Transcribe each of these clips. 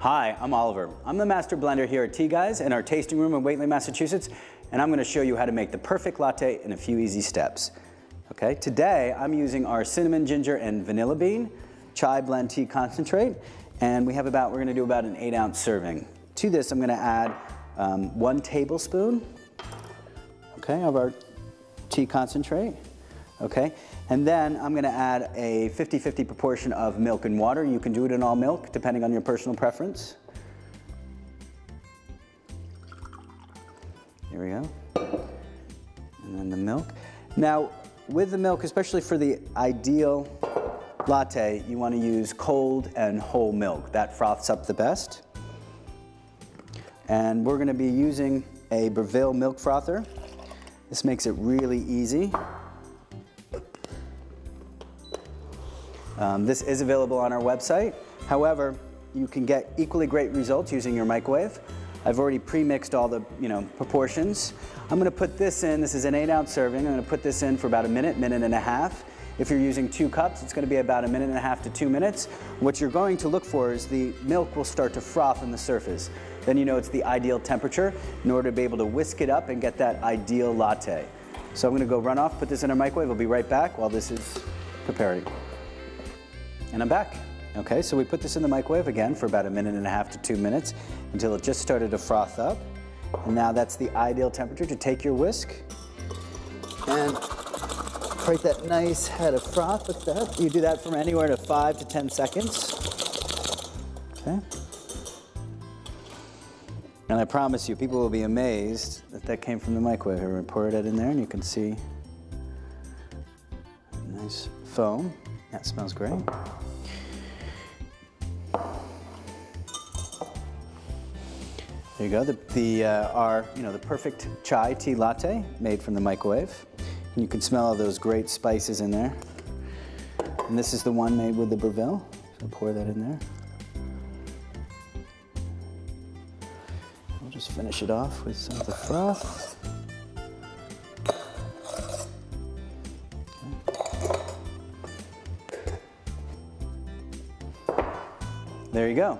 Hi, I'm Oliver. I'm the master blender here at Tea Guys in our tasting room in Whately, Massachusetts, and I'm going to show you how to make the perfect latte in a few easy steps. Okay, today I'm using our cinnamon, ginger, and vanilla bean chai blend tea concentrate, and we have about, we're going to do about an eight ounce serving. To this, I'm going to add um, one tablespoon, okay, of our tea concentrate, okay? And then I'm gonna add a 50-50 proportion of milk and water. You can do it in all milk, depending on your personal preference. Here we go. And then the milk. Now, with the milk, especially for the ideal latte, you wanna use cold and whole milk. That froths up the best. And we're gonna be using a Breville milk frother. This makes it really easy. Um, this is available on our website. However, you can get equally great results using your microwave. I've already pre-mixed all the you know proportions. I'm going to put this in, this is an 8 ounce serving, I'm going to put this in for about a minute, minute and a half. If you're using two cups, it's going to be about a minute and a half to two minutes. What you're going to look for is the milk will start to froth on the surface. Then you know it's the ideal temperature in order to be able to whisk it up and get that ideal latte. So I'm going to go run off, put this in our microwave. I'll be right back while this is preparing. And I'm back. Okay, so we put this in the microwave again for about a minute and a half to two minutes until it just started to froth up. And now that's the ideal temperature to take your whisk and create that nice head of froth with that. You do that from anywhere to five to 10 seconds. Okay. And I promise you, people will be amazed that that came from the microwave. I pour it in there and you can see nice foam. That smells great. There you go, the, the uh, our, you know, the perfect chai tea latte made from the microwave. And you can smell all those great spices in there. And this is the one made with the Breville. So pour that in there. We'll just finish it off with some of the froth. There you go.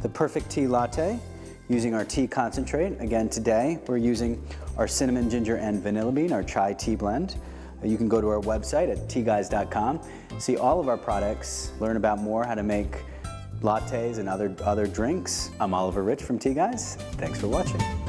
The perfect tea latte using our tea concentrate. Again, today we're using our cinnamon, ginger, and vanilla bean, our chai tea blend. You can go to our website at teaguys.com, see all of our products, learn about more how to make lattes and other, other drinks. I'm Oliver Rich from Tea Guys. Thanks for watching.